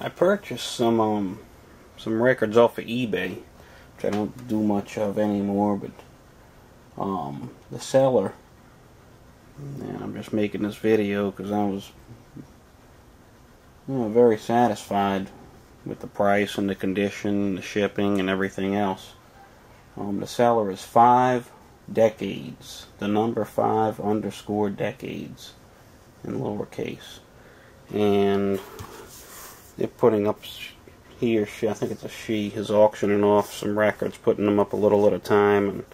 I purchased some um some records off of eBay, which I don't do much of anymore, but um the seller and I'm just making this video because I was you know, very satisfied with the price and the condition, the shipping and everything else. Um, the seller is five decades, the number five underscore decades in lowercase. And they're putting up, he or she, I think it's a she, is auctioning off some records, putting them up a little at a time. And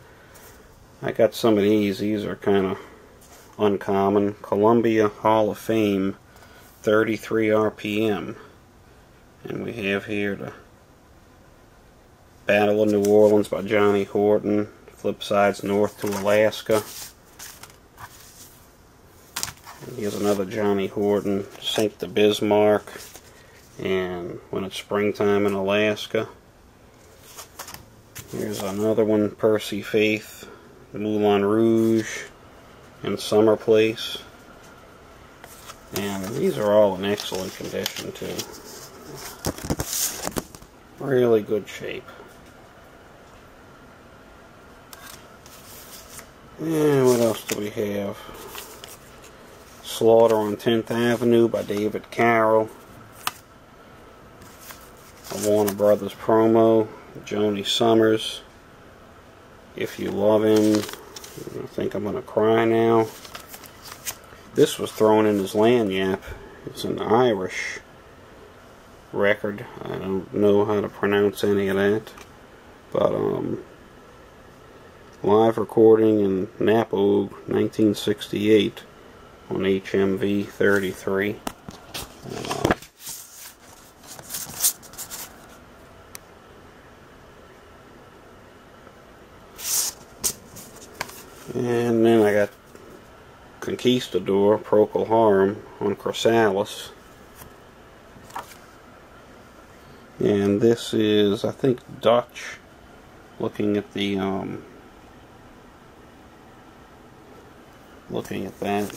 I got some of these. These are kind of uncommon. Columbia Hall of Fame 33 RPM. And we have here the Battle of New Orleans by Johnny Horton. Flip sides north to Alaska. And here's another Johnny Horton, Sink the Bismarck, and when it's springtime in Alaska. Here's another one, Percy Faith, Moulin Rouge, and Summer Place. And these are all in excellent condition too. Really good shape. And what else do we have? Slaughter on 10th Avenue by David Carroll. A Warner Brothers promo. Joanie Sommers. If You Love Him. I think I'm going to cry now. This was thrown in his lagniappe. It's an Irish record. I don't know how to pronounce any of that. But, um, live recording in Knappogue, 1968 on HMV 33. Uh, and then I got Conquistador, Procol Harum on Chrysalis. And this is, I think, Dutch. Looking at the, um, looking at that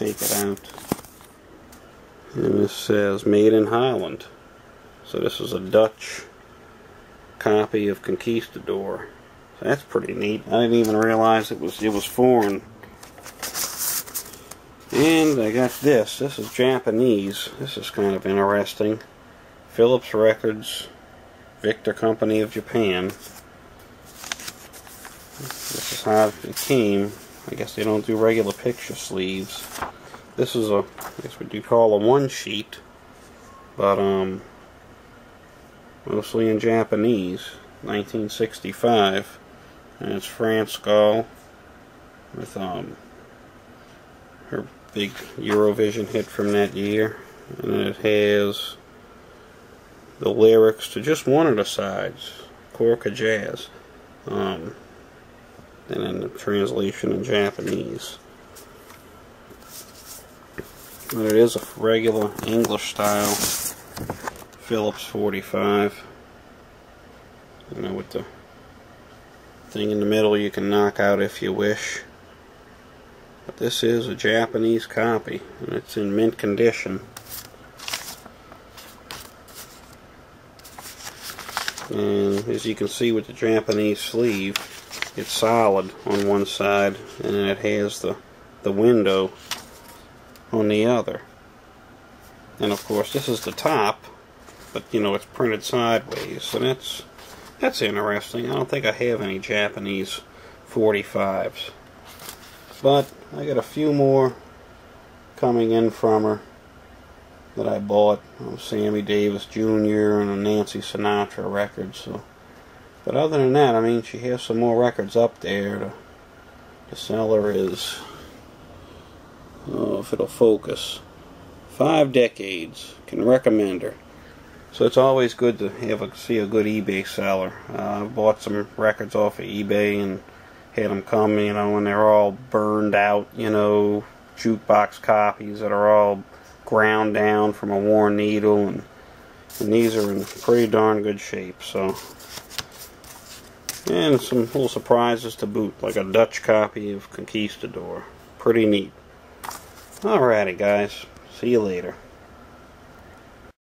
take it out. And this says made in Holland. So this is a Dutch copy of Conquistador. That's pretty neat. I didn't even realize it was it was foreign. And I got this. This is Japanese. This is kind of interesting. Philips Records, Victor Company of Japan. This is how it came. I guess they don't do regular picture sleeves. This is a, I guess what you call a one sheet, but um, mostly in Japanese, 1965, and it's France Gall with um her big Eurovision hit from that year, and it has the lyrics to just one of the sides, Cœur qui jazze. Um, and then the translation in Japanese. But it is a regular English style Philips 45. You know, with the thing in the middle you can knock out if you wish. But this is a Japanese copy, and it's in mint condition. And as you can see with the Japanese sleeve, it's solid on one side and it has the the window on the other and of course this is the top but you know it's printed sideways so that's that's interesting I don't think I have any Japanese 45s but I got a few more coming in from her that I bought Sammy Davis Jr. and a Nancy Sinatra record so but other than that, I mean, she has some more records up there. The, the seller is, oh, if it'll focus, five decades. Can recommend her. So it's always good to have a, see a good eBay seller. Uh, I bought some records off of eBay and had them come, you know, and they're all burned out, you know, jukebox copies that are all ground down from a worn needle, and, and these are in pretty darn good shape. So and some little surprises to boot, like a Dutch copy of Conquistador. Pretty neat. Alrighty, guys. See you later.